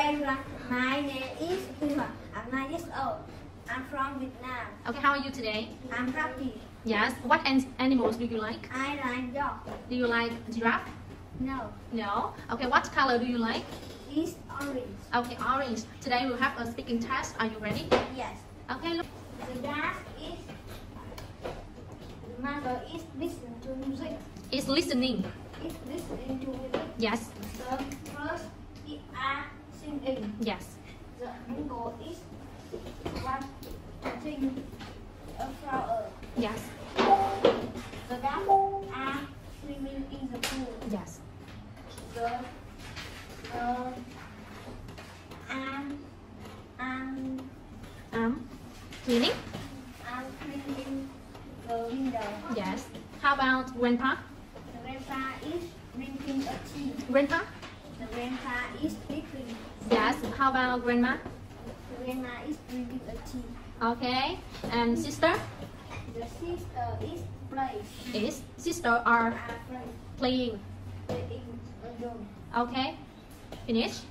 everyone. My name is Hua. I'm nine years old. I'm from Vietnam. Okay, how are you today? I'm happy. Yes. What an- animals do you like? I like dog. Do you like giraffe? No, No. Okay, what color do you like? it's orange. Okay, orange. Today we'll have a speaking test. Are you ready? Yes. Okay, look. The dog is. The mother is listening to music. It's listening. It's listening to music. Yes. The first is are singing. Yes. The uncle is watching a flower. Yes. The ducks are swimming in the pool. Yes. The the I'm I'm Um, cleaning? I'm cleaning the window. Yes. How about grandpa? The grandpa is drinking a tea. Grandpa? Grandpa is sleeping. Yes. How about grandma? Grandma is drinking a tea. Okay. And sister? The sister is playing. Is sister are playing playing. in a room. Okay. Finish.